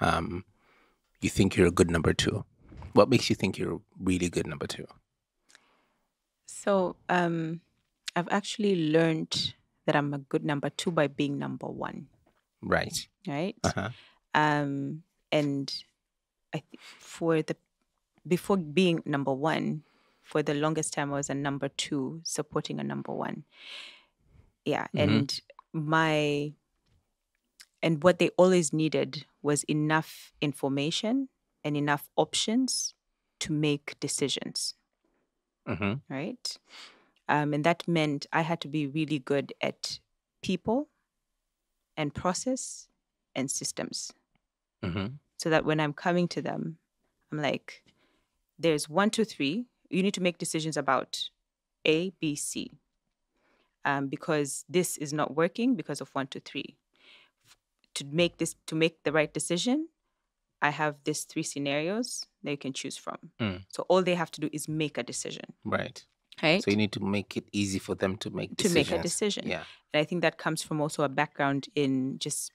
um, you think you're a good number two? What makes you think you're a really good number two? So um, I've actually learned that I'm a good number two by being number one, Right. right? Uh-huh. Um, and I th- for the before being number one, for the longest time I was a number two supporting a number one. Yeah, Mhm. and my and what they always needed was enough information and enough options to make decisions Mm-hmm. right? Um, and that meant I had to be really good at people and process and systems Mm-hmm. so that when I'm coming to them, I'm like, there's one, two, three. You need to make decisions about A, B, C. Um, because this is not working because of one, two, three. To make this to make the right decision, I have these three scenarios that you can choose from. Mm. So all they have to do is make a decision. Right. Right? So you need to make it easy for them to make to make a decision. Yeah. And I think that comes from also a background in just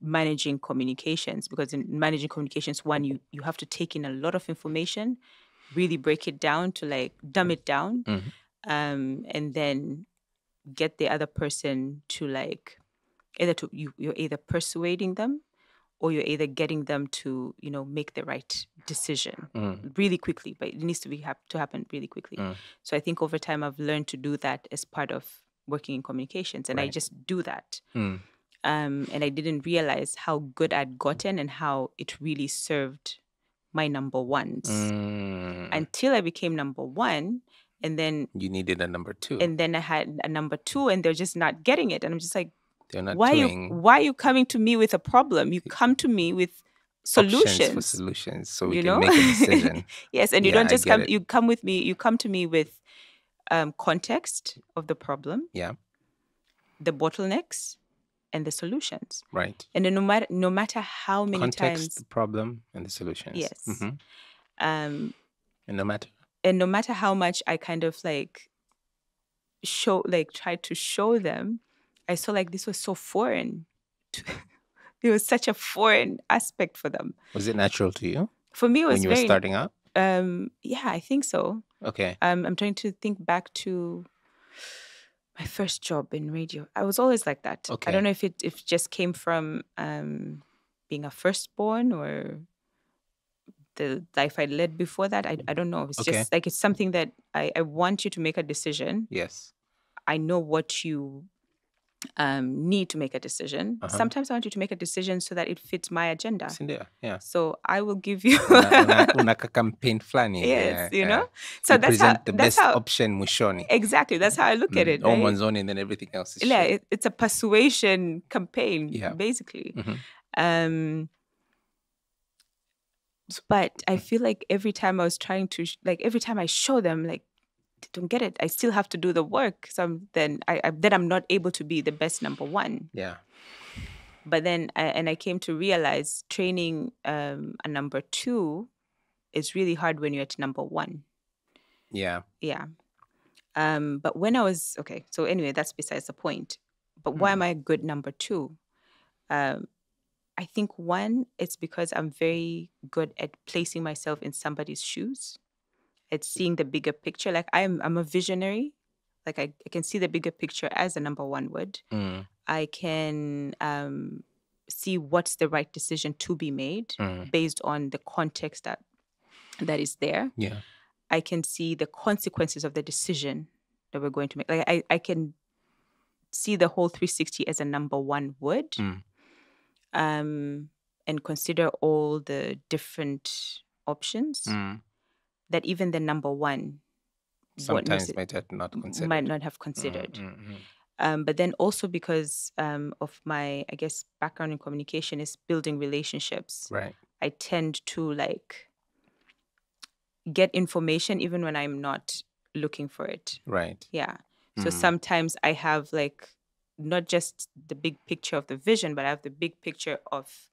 managing communications because in managing communications one you you have to take in a lot of information really break it down to like dumb it down Mhm. um and then get the other person to like either to you you're either persuading them or you're either getting them to you know make the right decision Mm. really quickly but it needs to be hap- to happen really quickly Mm. so i think over time i've learned to do that as part of working in communications and i just do that Mm. um, and i didn't realize how good i'd gotten and how it really served my number ones Mm. until i became number one and then you needed a number two. and then i had a number two and they're just not getting it and i'm just like They're not why you why are you coming to me with a problem you come to me with options for solutions solutions so we you can know make a decision. yes and you Yeah, don't just come it. you come with me you come to me with um, context of the problem yeah. the bottlenecks and the solutions Right. and no matter no matter how many Context, times the problem, and the solutions. Yes. Mm-hmm. um And no matter. and no matter how much i kind of like show like try to show them i saw like this was so foreign to, it was such a foreign aspect for them Was it natural to you for me it was when you were starting out? um yeah i think so Okay. um i'm trying to think back to my first job in radio i was always like that Okay. i don't know if it if it just came from um being a firstborn or the life i led before that i, I don't know it's Okay. just like it's something that I, I want you to make a decision Yes. i know what you um need to make a decision Uh-huh. sometimes i want you to make a decision so that it fits my agenda Sindio. Yeah. so i will give you Una, una, una campaign flani. yes yeah, you know yeah. so You that's how the that's best how option mwishoni. exactly that's how i look at Mm, it all right? mwanzoni and then everything else is yeah it, it's a persuasion campaign Yeah. basically Mhm. um but i feel like every time i was trying to like every time i show them like don't get it. I still have to do the work so I'm- then I, I then i'm not able to be the best number one. Yeah. but then I, and i came to realize training um a number two is really hard when you're at number one. Yeah. yeah. Um but when i was okay so anyway that's besides the point. But why am i a good number two? Um i think one it's because i'm very good at placing myself in somebody's shoes at seeing the bigger picture like i'm i'm a visionary like i, I can see the bigger picture as a number one would Mm, i can um see what's the right decision to be made mm, based on the context that that is there yeah. I can see the consequences of the decision that we're going to make. Like I, I can see the whole 360 as a number one would, Mm. um, and consider all the different options Mm. That even the number one Sometimes might have not considered. might not have considered. mm, mm. Um, but then also because um, of my, I guess, background in communication is building relationships. Right. I tend to like get information even when I'm not looking for it. Right. Yeah. So Mm. sometimes I have like not just the big picture of the vision, but I have the big picture of,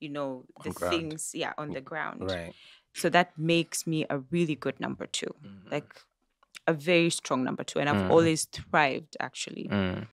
you know, the things, yeah, on the ground. Right. So that makes me a really good number 2 like a very strong number two. And I've Mm. always thrived actually Mm.